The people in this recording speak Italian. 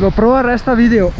GoPro arresta video.